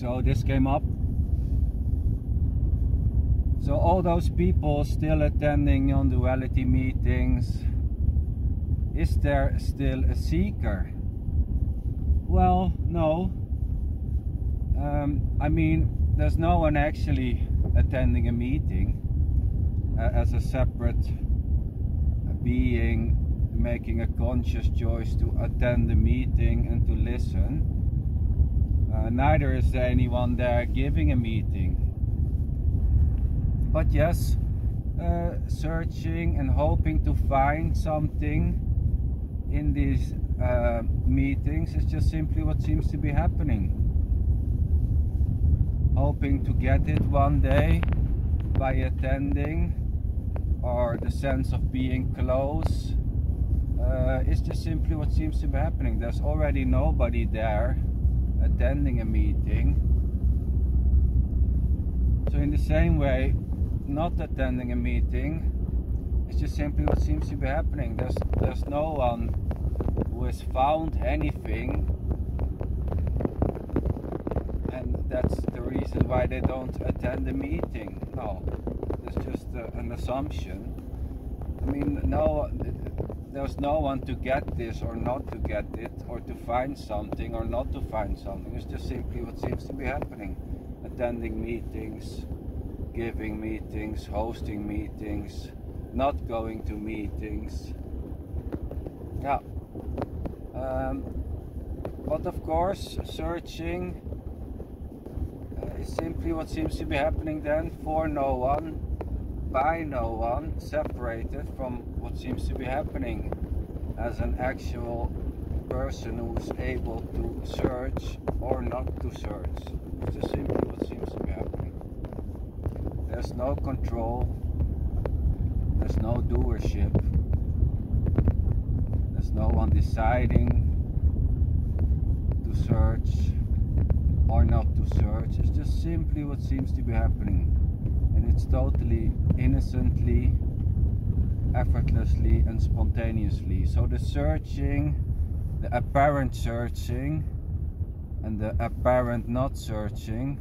So this came up. So all those people still attending non-duality meetings, is there still a seeker? Well, no. Um, I mean, there's no one actually attending a meeting uh, as a separate being making a conscious choice to attend the meeting and to listen. Uh, neither is there anyone there giving a meeting. But yes, uh, searching and hoping to find something in these uh, meetings is just simply what seems to be happening. Hoping to get it one day by attending or the sense of being close uh, it's just simply what seems to be happening. There's already nobody there attending a meeting. So in the same way, not attending a meeting is just simply what seems to be happening. There's there's no one who has found anything and that's the reason why they don't attend the meeting. No, it's just uh, an assumption. I mean, no, there's no one to get this or not to get it or to find something or not to find something. It's just simply what seems to be happening. Attending meetings giving meetings hosting meetings not going to meetings. Yeah. Um, but of course searching uh, is simply what seems to be happening then for no one by no one separated from what seems to be happening as an actual person who is able to search or not to search. It's just simply what seems to be happening. There's no control, there's no doership, there's no one deciding to search or not to search. It's just simply what seems to be happening and it's totally innocently, effortlessly, and spontaneously. So the searching, the apparent searching, and the apparent not searching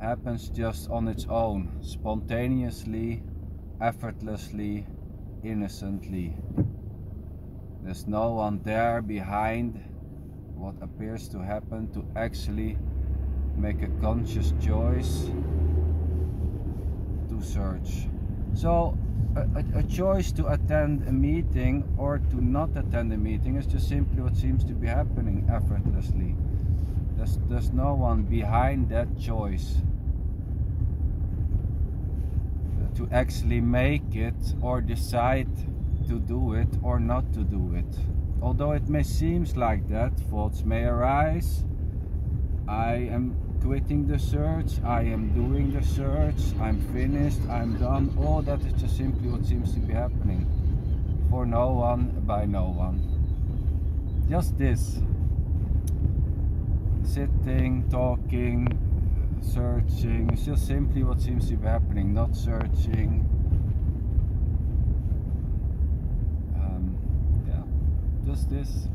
happens just on its own, spontaneously, effortlessly, innocently. There's no one there behind what appears to happen to actually make a conscious choice to search. So a, a, choice to attend a meeting or to not attend a meeting is just simply what seems to be happening effortlessly. There's, there's no one behind that choice to actually make it or decide to do it or not to do it. Although it may seem like that, thoughts may arise. I am quitting the search, I am doing the search, I'm finished, I'm done. All that is just simply what seems to be happening. For no one, by no one. Just this. Sitting, talking, searching. It's just simply what seems to be happening. Not searching. Um, yeah, just this.